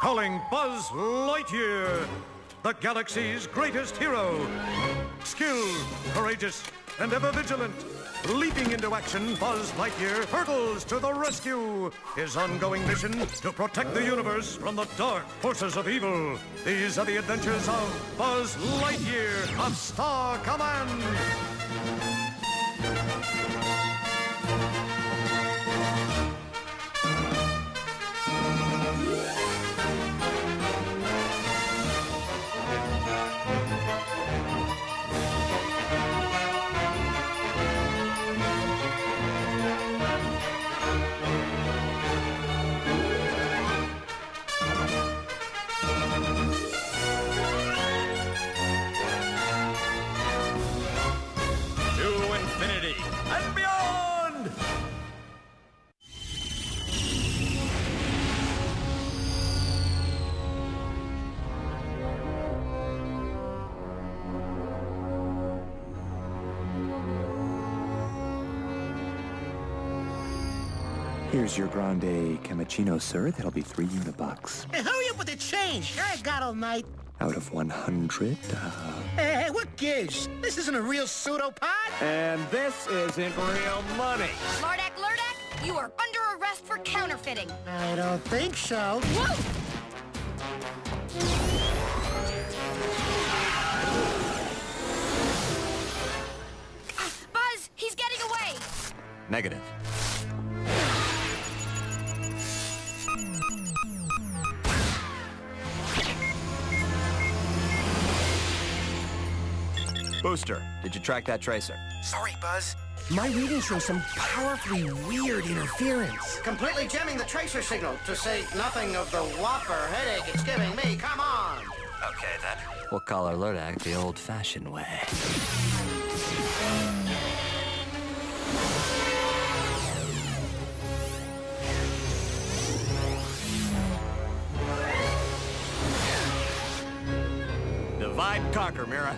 Calling Buzz Lightyear, the galaxy's greatest hero. Skilled, courageous, and ever vigilant. Leaping into action, Buzz Lightyear hurtles to the rescue. His ongoing mission to protect the universe from the dark forces of evil. These are the adventures of Buzz Lightyear of Star Command. Here's your grande cappuccino, sir. That'll be three unibucks. Hey, hurry up with the change. I got all night. Out of 100, uh, Hey, hey, what gives? This isn't a real pseudopod. And this isn't real money. Lardak Lurdak, you are under arrest for counterfeiting. I don't think so. Whoa! Buzz, he's getting away. Negative. Booster, did you track that tracer? Sorry, Buzz. My readings show some powerfully weird interference. Completely jamming the tracer signal, to say nothing of the whopper headache it's giving me. Come on! Okay, then. we'll call our Lurdak the old-fashioned way. Divide conquer, Mira.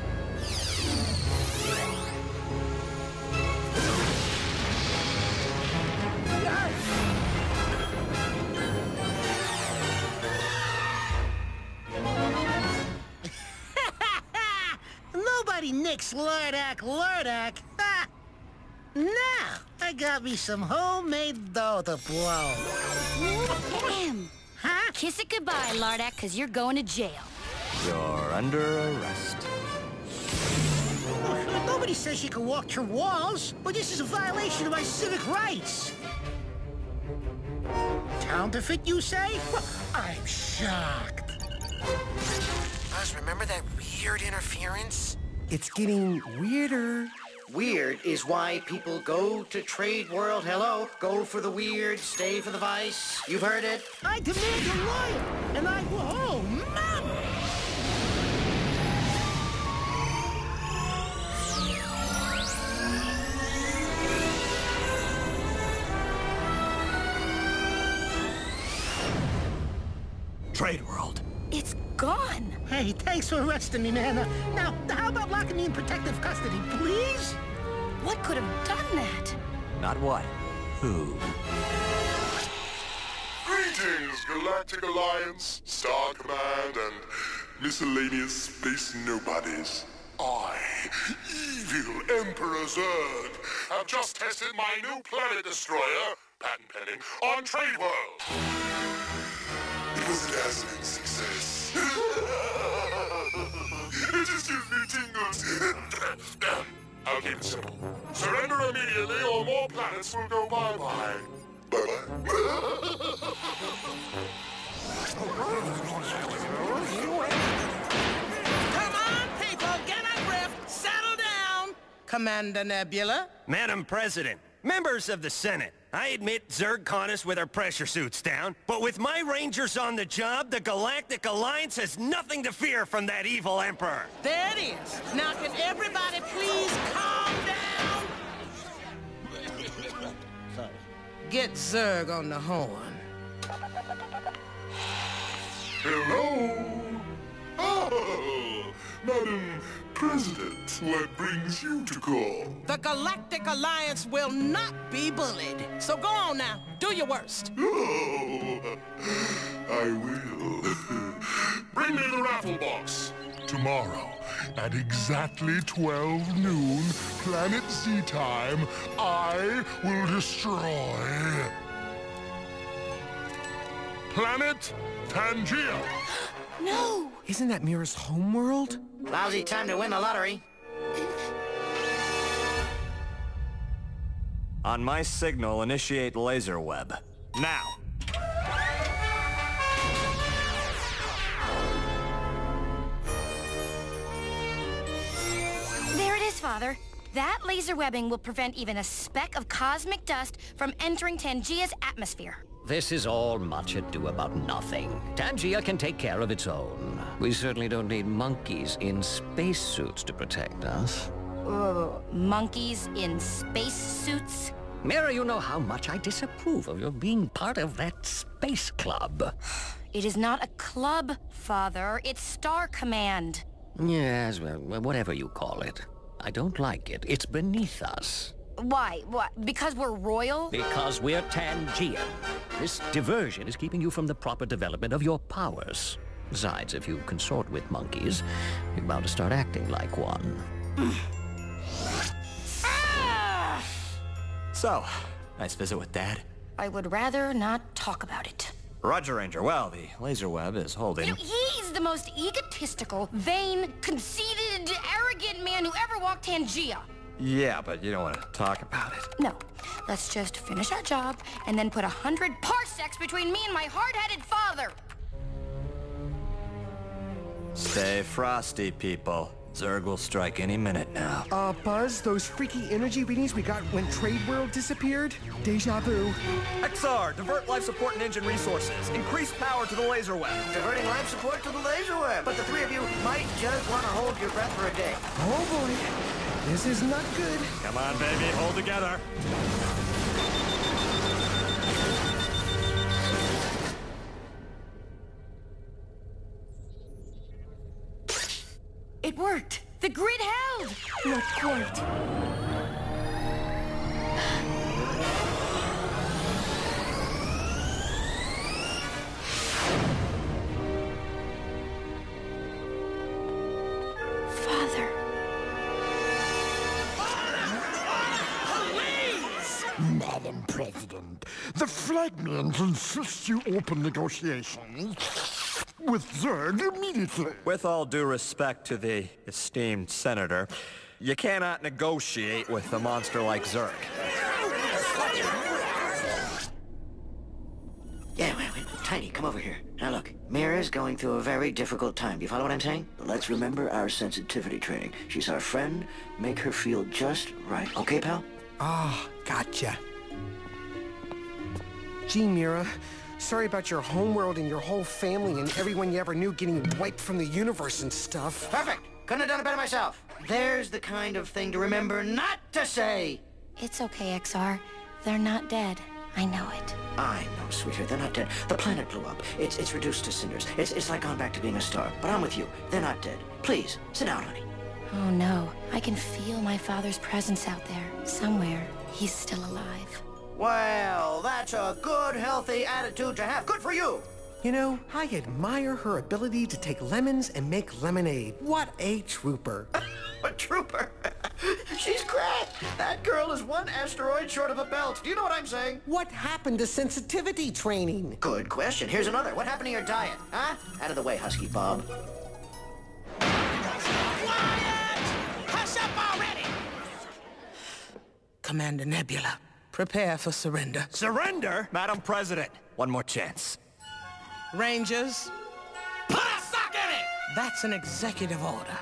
Nobody nicks Lurdak Lurdak. Ha! Now, I got me some homemade dough to blow. Ahem. Huh? Kiss it goodbye, Lardak, because you're going to jail. You're under arrest. Nobody says you can walk through walls, but this is a violation of my civic rights. Counterfeit, you say? Well, I'm shocked. Buzz, remember that weird interference? It's getting weirder. Weird is why people go to Trade World. Hello, go for the weird, stay for the vice. You've heard it. I demand a lawyer, and I... Oh, Trade World. It's gone. Hey, thanks for arresting me, man. Uh, now, how about locking me in protective custody, please? What could have done that? Not what? Who? Greetings, Galactic Alliance, Star Command, and miscellaneous space nobodies. I, evil Emperor Zurg, have just tested my new planet destroyer, patent pending, on Trade World. It was a dazzling success. it just gives me tingles. I'll keep it simple. Surrender immediately or more planets will go bye-bye. Bye-bye. Come on, people, get a grip, settle down. Commander Nebula. Madam President, members of the Senate, I admit Zurg caught us with our pressure suits down, but with my Rangers on the job, the Galactic Alliance has nothing to fear from that evil Emperor. There it is. Now, can everybody please calm down? Get Zurg on the horn. Hello? Oh, Madam President, what brings you to call? The Galactic Alliance will not be bullied. So go on now, do your worst. Oh, I will. Bring me the raffle box. Tomorrow, at exactly 12 noon, Planet Z time, I will destroy... Planet Tangea. no! Isn't that Mira's homeworld? Lousy time to win the lottery. On my signal, initiate laser web. Now! There it is, Father. That laser webbing will prevent even a speck of cosmic dust from entering Tangea's atmosphere. This is all much ado about nothing. Tangea can take care of its own. We certainly don't need monkeys in spacesuits to protect us. Uh, monkeys in space suits? Mira, you know how much I disapprove of your being part of that space club. It is not a club, Father. It's Star Command. Yes, well, whatever you call it. I don't like it. It's beneath us. Why? What? Because we're royal? Because we're Tangean. This diversion is keeping you from the proper development of your powers. Besides, if you consort with monkeys, you're bound to start acting like one. Ah! So, nice visit with Dad. I would rather not talk about it. Roger, Ranger. Well, the laser web is holding. You know, he's the most egotistical, vain, conceited, arrogant man who ever walked Tangea. Yeah, but you don't want to talk about it. No. Let's just finish our job and then put a hundred parsecs between me and my hard-headed father. Stay frosty, people. Zurg will strike any minute now. Uh, Buzz, those freaky energy readings we got when Trade World disappeared? Deja vu. XR, divert life support and engine resources. Increase power to the laser web. Diverting life support to the laser web. But the three of you might just want to hold your breath for a day. Oh boy. This is not good. Come on, baby, hold together. Madam President, the Flagmans insist you open negotiations with Zurg immediately. With all due respect to the esteemed senator, you cannot negotiate with a monster like Zurg. Yeah, wait, wait. Tiny, come over here. Now look, Mira's going through a very difficult time. Do You follow what I'm saying? Let's remember our sensitivity training. She's our friend. Make her feel just right. Okay, pal? Ah, gotcha. Gee, Mira, sorry about your homeworld and your whole family and everyone you ever knew getting wiped from the universe and stuff. Perfect. Couldn't have done it better myself. There's the kind of thing to remember not to say. It's okay, XR. They're not dead. I know it. I know, sweetheart. They're not dead. The planet blew up. It's it's reduced to cinders. It's it's like going back to being a star. But I'm with you. They're not dead. Please, sit down, honey. Oh no, I can feel my father's presence out there. Somewhere, he's still alive. Well, that's a good, healthy attitude to have. Good for you. You know, I admire her ability to take lemons and make lemonade. What a trooper. a trooper? She's great. That girl is one asteroid short of a belt. Do you know what I'm saying? What happened to sensitivity training? Good question. Here's another. What happened to your diet? Huh? Out of the way, Husky Bob. Quiet! Hush up already! Commander Nebula, prepare for surrender. Surrender? Madam President, one more chance. Rangers, put a sock in it! That's an executive order.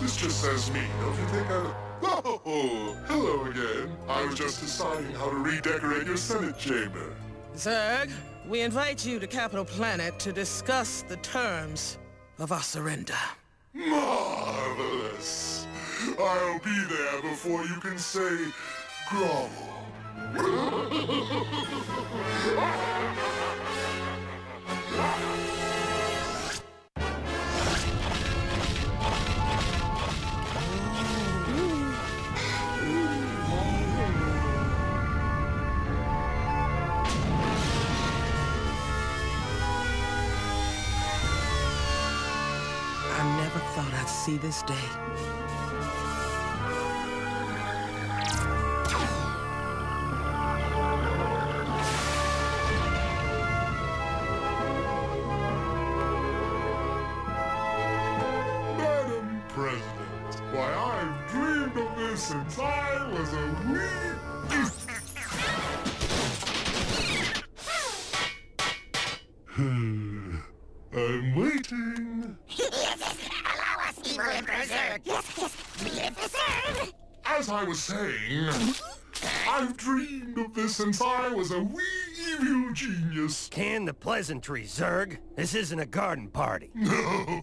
This just says me, don't you think I... Oh, hello again. I was just deciding how to redecorate your Senate chamber. Zurg, we invite you to Capital Planet to discuss the terms of our surrender. Marvelous. I'll be there before you can say grovel. I never thought I'd see this day. I was saying, I've dreamed of this since I was a wee evil genius. Can the pleasantry, Zurg. This isn't a garden party. No!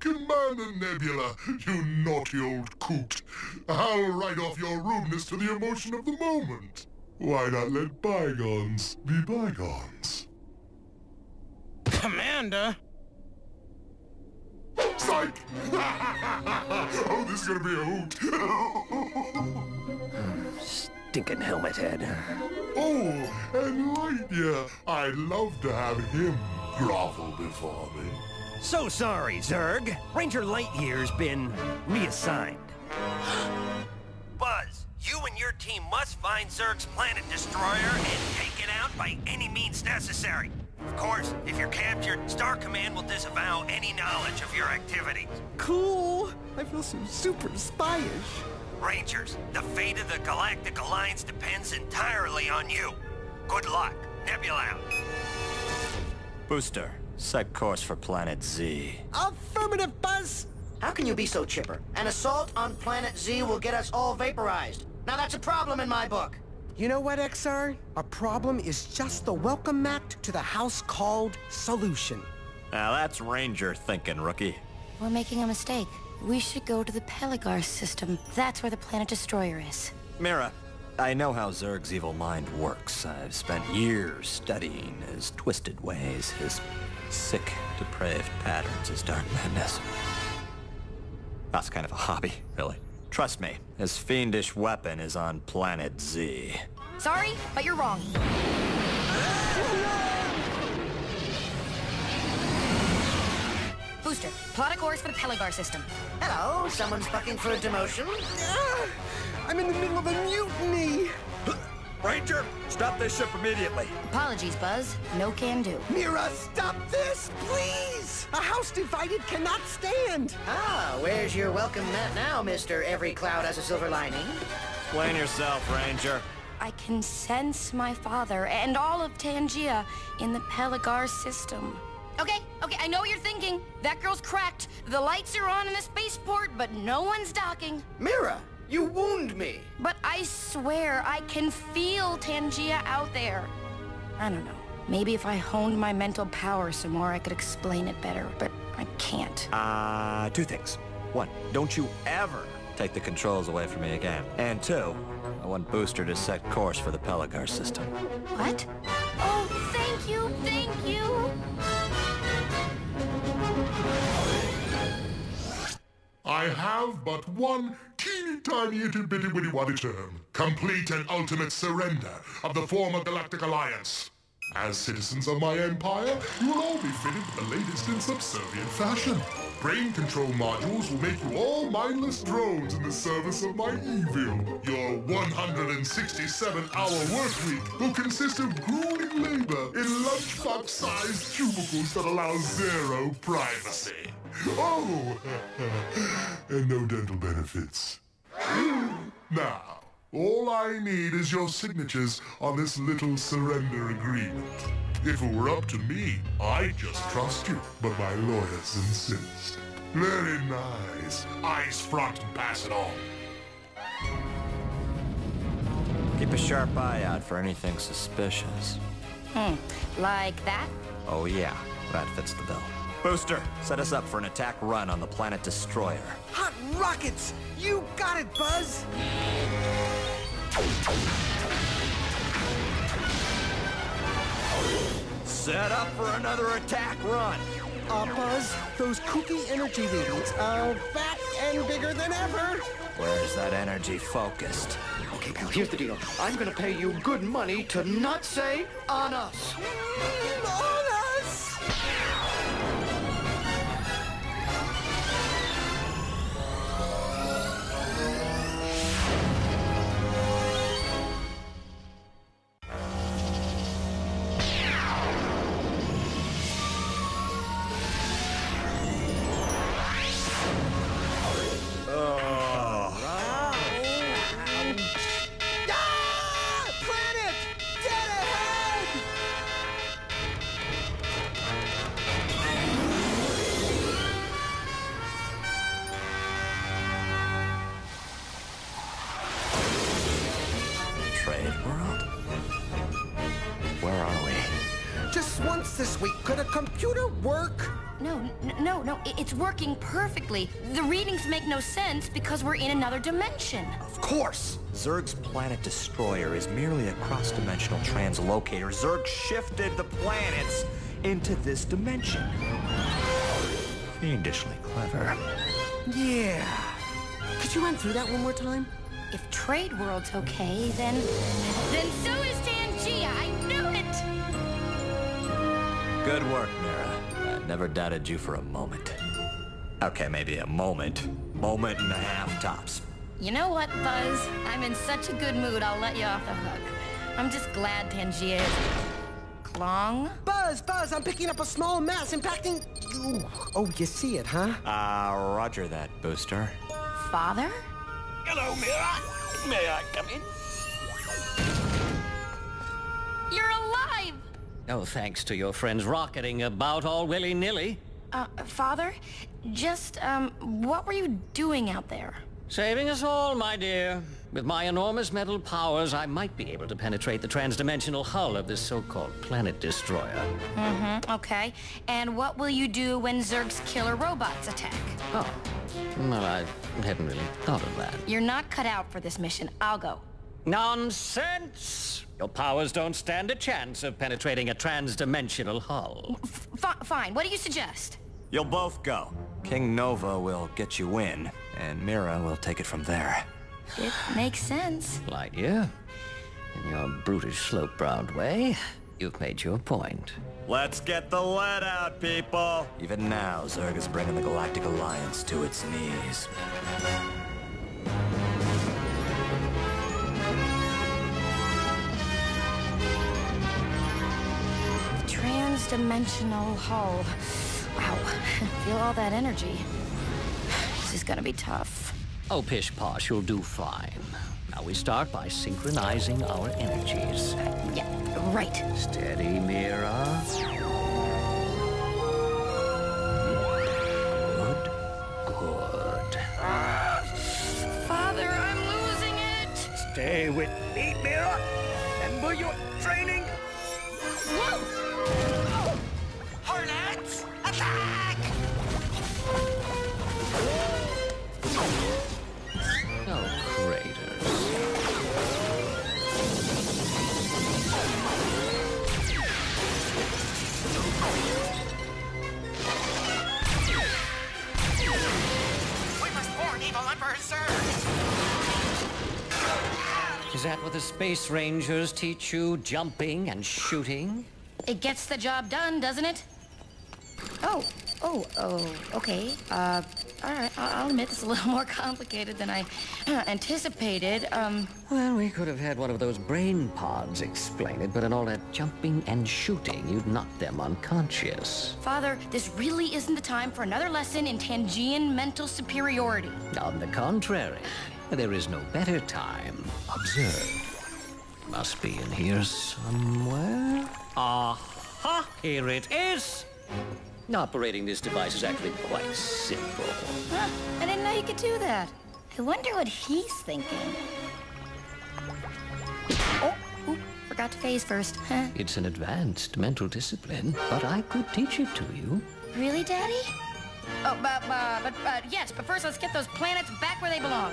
Commander Nebula, you naughty old coot. I'll write off your rudeness to the emotion of the moment. Why not let bygones be bygones? Commander? Psych! oh, this is gonna be a hoot. Stinking helmet head. oh, and Lightyear. I'd love to have him grovel before me. So sorry, Zurg. Ranger Lightyear's been reassigned. Buzz, you and your team must find Zurg's planet destroyer and take it out by any means necessary. Of course, if you're captured, Star Command will disavow any knowledge of your activities. Cool. I feel so super spyish. Rangers, the fate of the Galactic Alliance depends entirely on you. Good luck. Nebula out. Booster, set course for Planet Z. Affirmative, Buzz. How can you be so chipper? An assault on Planet Z will get us all vaporized. Now that's a problem in my book. You know what, XR? A problem is just the welcome mat to the house called Solution. Now that's Ranger thinking, rookie. We're making a mistake. We should go to the Pelagar system. That's where the planet destroyer is. Mira, I know how Zurg's evil mind works. I've spent years studying his twisted ways, his sick, depraved patterns, his dark madness. That's kind of a hobby, really. Trust me, his fiendish weapon is on Planet Z. Sorry, but you're wrong. Booster, plot a course for the Pelagar system. Hello, someone's bucking for a demotion? Ah, I'm in the middle of a mutiny. Ranger, stop this ship immediately. Apologies, Buzz. No can do. Mira, stop this, please! A house divided cannot stand! Ah, where's your welcome mat now, Mr. Every Cloud Has a Silver Lining? Explain yourself, Ranger. I can sense my father and all of Tangea in the Pelagar system. Okay, okay, I know what you're thinking. That girl's cracked. The lights are on in the spaceport, but no one's docking. Mira, you wound me. But I swear I can feel Tangea out there. I don't know. Maybe if I honed my mental power some more, I could explain it better, but I can't. Uh, two things. One, don't you ever take the controls away from me again. And two, I want Booster to set course for the Pelagar system. What? Oh, thank you, thank you. I have but one teeny tiny itty bitty witty waddy term. Complete and ultimate surrender of the former Galactic Alliance. As citizens of my empire, you will all be fitted with the latest in subservient fashion. Brain control modules will make you all mindless drones in the service of my evil. Your 167-hour work week will consist of grueling labor in lunchbox-sized cubicles that allow zero privacy. Oh, and no dental benefits. Now, all I need is your signatures on this little surrender agreement. If it were up to me, I'd just trust you, but my lawyers insist. Very nice. Ice front and pass it on. Keep a sharp eye out for anything suspicious. Hmm, like that? Oh yeah, that fits the bill. Booster, set us up for an attack run on the planet destroyer. Hot rockets! You got it, Buzz! Set up for another attack run. Uh, Buzz, those kooky energy readings are fat and bigger than ever. Where's that energy focused? Okay, pal, here's the deal. I'm gonna pay you good money to not say on us. Mm, on us! Once this week. Could a computer work? No, no, no. It's working perfectly. The readings make no sense because we're in another dimension. Of course! Zurg's planet destroyer is merely a cross-dimensional translocator. Zurg shifted the planets into this dimension. Fiendishly clever. Yeah. Could you run through that one more time? If Trade World's okay, then... Then so Good work, Mira. I never doubted you for a moment. Okay, maybe a moment. Moment and a half tops. You know what, Buzz? I'm in such a good mood, I'll let you off the hook. I'm just glad Tangea is... Klong? Buzz, Buzz, I'm picking up a small mass impacting... Ooh. Oh, you see it, huh? Uh, roger that, Booster. Father? Hello, Mira. May I come in? Oh, thanks to your friends rocketing about all willy-nilly. Uh, Father? Just, um, what were you doing out there? Saving us all, my dear. With my enormous mental powers, I might be able to penetrate the transdimensional hull of this so-called planet destroyer. Mm-hmm, okay. And what will you do when Zurg's killer robots attack? Oh, well, I hadn't really thought of that. You're not cut out for this mission. I'll go. Nonsense! Your powers don't stand a chance of penetrating a transdimensional hull. F- fine. What do you suggest? You'll both go. King Nova will get you in, and Mira will take it from there. It makes sense. Lightyear, in your brutish slope-browed way, you've made your point. Let's get the lead out, people! Even now, Zurg is bringing the Galactic Alliance to its knees. Transdimensional hull. Wow. Feel all that energy. This is gonna be tough. Oh, Pish Posh, you'll do fine. Now we start by synchronizing our energies. Yeah, right. Steady, Mira. Good, good. Father, I'm losing it! Stay with me, Mira. Remember your Is that what the Space Rangers teach you? Jumping and shooting? It gets the job done, doesn't it? Oh, oh, oh, okay. Uh, all right, I'll admit it's a little more complicated than I anticipated. Um, Well, we could have had one of those brain pods explain it, but in all that jumping and shooting, you'd knock them unconscious. Father, this really isn't the time for another lesson in Tangean mental superiority. On the contrary, there is no better time. Observe. Must be in here somewhere. Aha! Here it is! Operating this device is actually quite simple. Huh, I didn't know you could do that. I wonder what he's thinking. Oh, oop, forgot to phase first. Huh? It's an advanced mental discipline, but I could teach it to you. Really, Daddy? Oh, but, uh, but, uh, yes, but first let's get those planets back where they belong.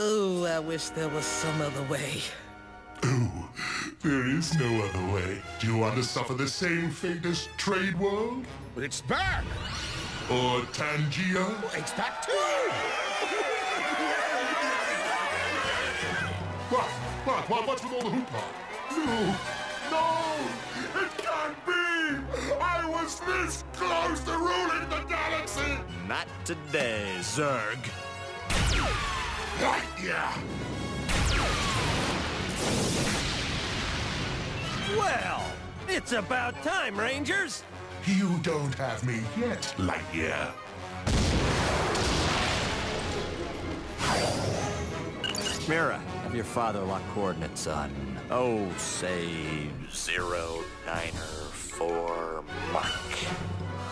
Ooh, I wish there was some other way. Oh, There is no other way. Do you want to suffer the same fate as Trade World? But it's back! Or Tangea? It's back too! What? What? What? What's with all the hoopla? No! No! It can't be! I was this close to ruling the galaxy! Not today, Zurg. Right, yeah! Well, it's about time, Rangers. You don't have me yet, Lightyear. Mira, have your father lock coordinates on, oh, say, zero, niner, four, mark.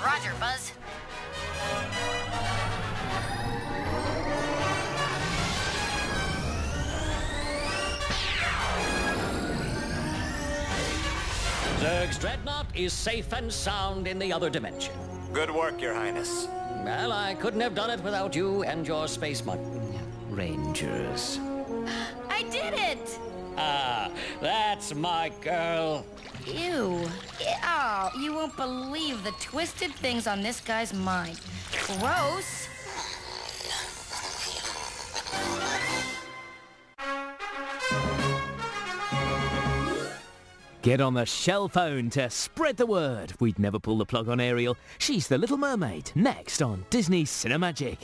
Roger, Buzz. Zurg's dreadnought is safe and sound in the other dimension. Good work, Your Highness. Well, I couldn't have done it without you and your space mon... Rangers. I did it! Ah, that's my girl. Ew. Oh, you won't believe the twisted things on this guy's mind. Gross. Get on the shell phone to spread the word. We'd never pull the plug on Ariel. She's the Little Mermaid, next on Disney Cinemagic.